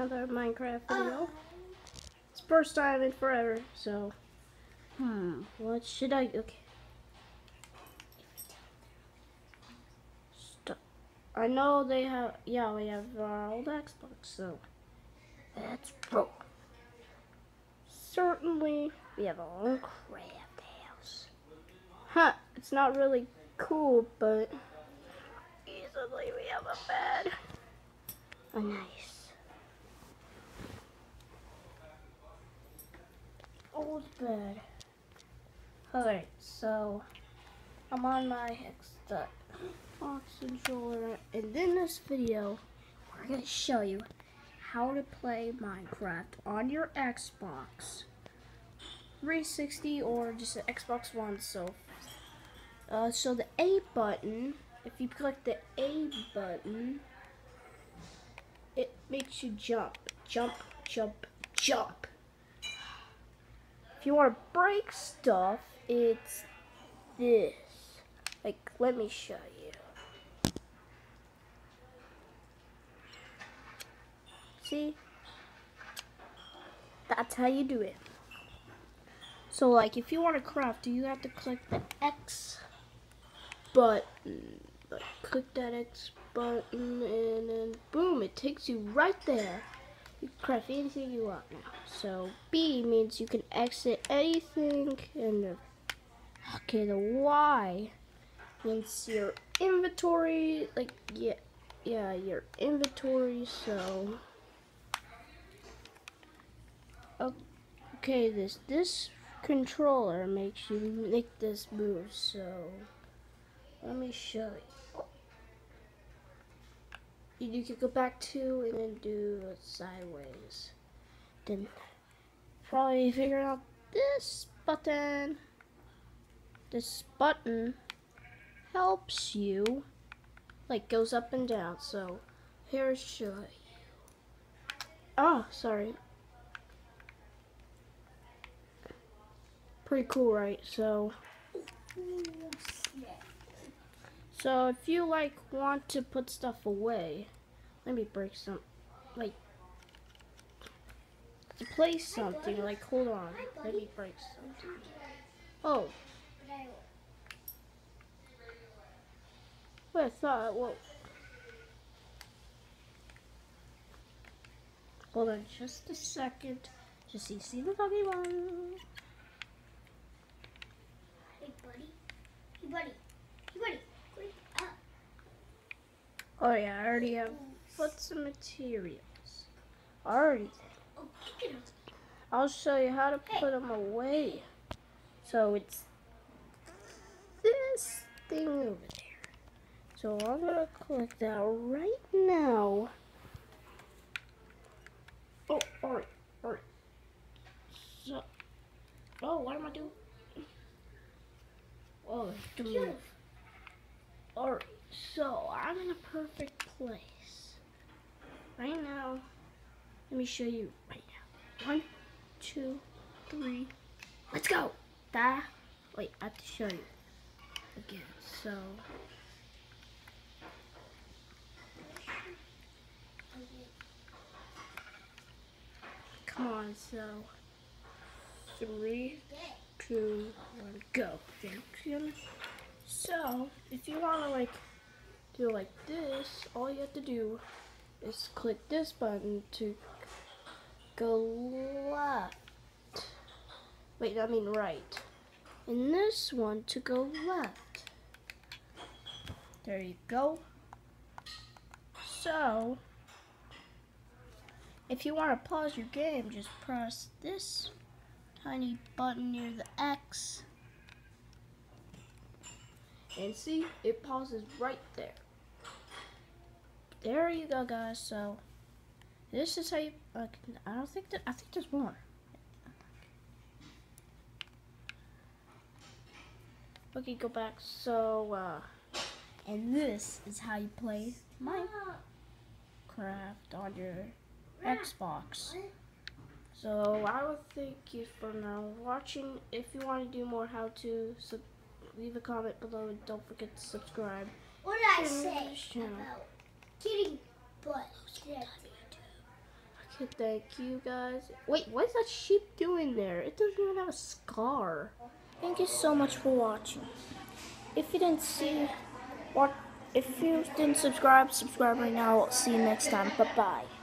another Minecraft video. It's first time in forever, so hmm, what should I okay. Stop. I know they have yeah, we have our old Xbox, so let's roll. Certainly we have our own craft house. Huh, it's not really cool, but easily we have a bed. A nice bed. Alright, so I'm on my Xbox controller, and in this video, we're going to show you how to play Minecraft on your Xbox 360 or just an Xbox One. So, uh, so the A button, if you click the A button, it makes you jump, jump, jump, jump. If you want to break stuff, it's this. Like, let me show you. See? That's how you do it. So, like, if you want to craft, you have to click the X button. Like, click that X button, and then boom, it takes you right there. You can craft anything you want now. So B means you can exit anything, and okay, the Y means your inventory, like yeah, yeah, your inventory. So okay, this this controller makes you make this move. So let me show you you can go back to and then do it sideways. Then probably figure out this button. This button helps you, like goes up and down. So here's show you. Oh, sorry. Pretty cool, right? So. So if you like want to put stuff away, let me break some, like, to place something, like, hold on, let me break something. Oh. Wait, I thought, well, hold on just a second, just see, see the funny Oh yeah, I already have put some materials. Already. I'll show you how to put them away. So it's this thing over there. So I'm gonna click that right now. Oh, alright, alright. So, oh, what am I doing? Oh, to. Alright. So, I'm in a perfect place. Right now, let me show you right now. One, two, three, let's go! That, wait, I have to show you again. So, come on, so, three, two, one, go. So, if you want to, like, do like this, all you have to do is click this button to go left. Wait, I mean right. And this one to go left. There you go. So, if you want to pause your game, just press this tiny button near the X. And see, it pauses right there there you go, guys. So this is how you. I don't think that. I think there's more. Okay, go back. So, uh, and this is how you play Minecraft on your Xbox. So I would thank you for now watching. If you want to do more how to, leave a comment below and don't forget to subscribe. What did I say? Kidding, but yeah. Okay, thank you guys. Wait, what is that sheep doing there? It doesn't even have a scar. Thank you so much for watching. If you didn't see what if you didn't subscribe, subscribe right now. I'll See you next time. Bye bye.